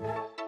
Bye.